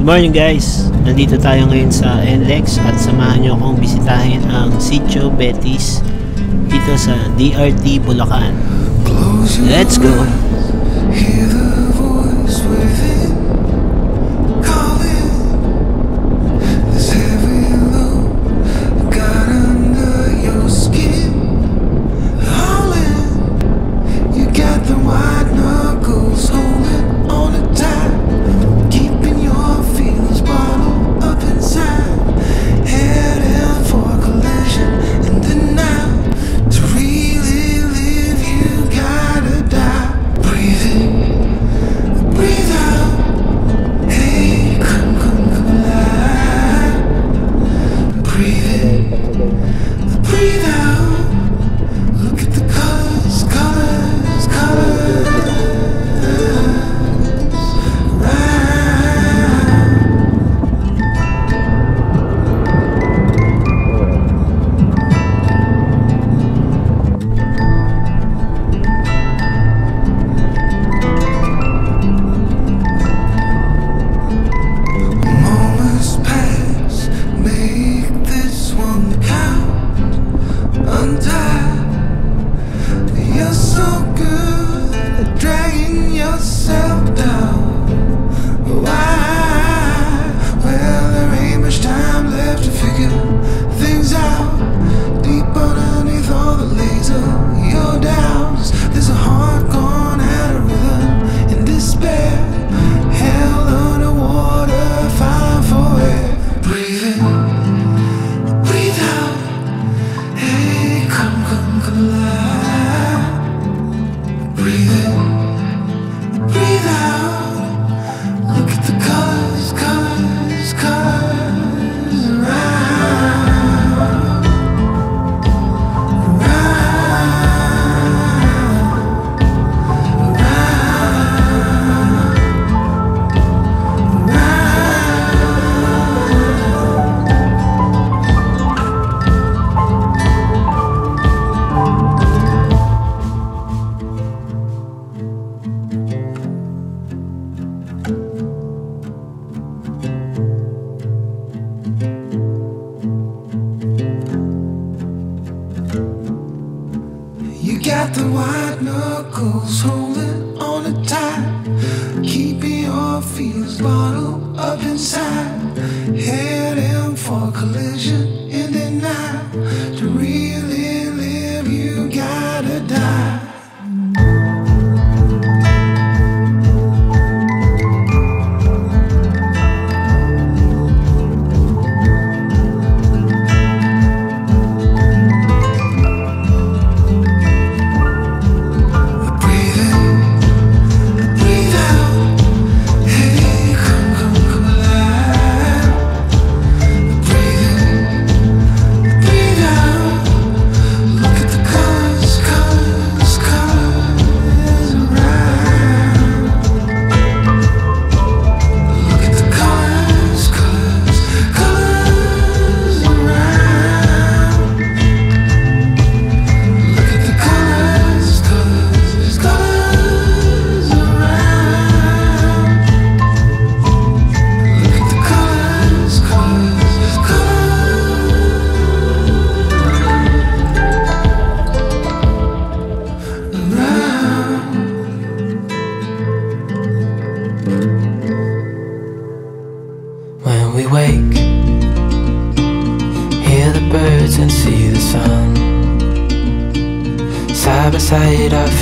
Good morning guys! Nandito tayo ngayon sa NLEX at samahan nyo akong bisitahin ang Sitio Betis dito sa DRT Bulacan. Let's go! You're so good at dragging yourself down. Why? Well, there ain't much time left to figure knuckles, holding on tight. Keeping your feelings bottled up inside. Heading for collision.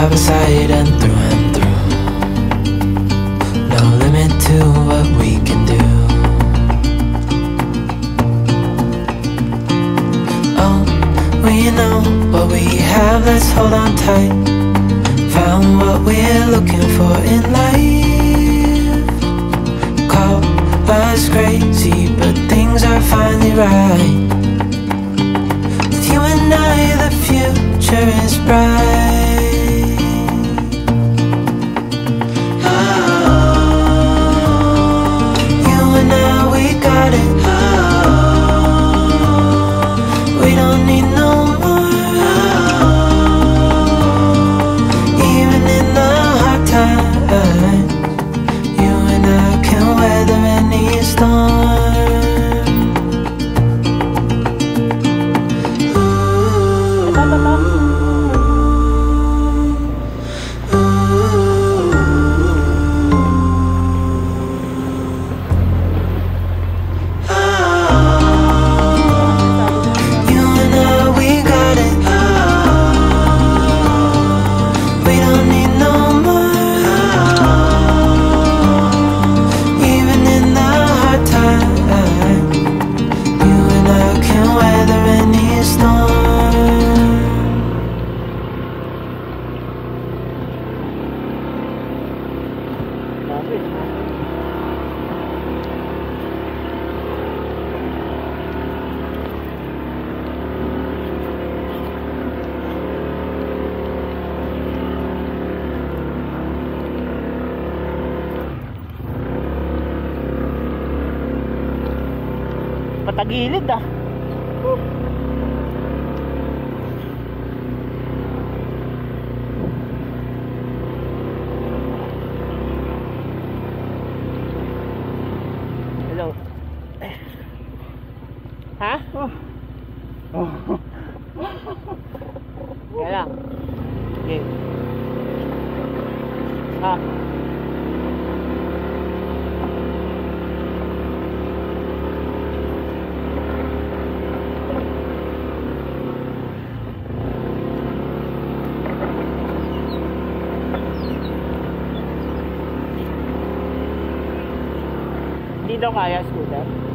Side by side and through and through. No limit to what we can do. Oh, we know what we have, let's hold on tight. Found what we're looking for in life. Call us crazy, but things are finally right. With you and I, the future is bright. Patagilid ah. Hello. Ha? Kaya lang. Okay. Ha? Dock, ah, ja, ist gut.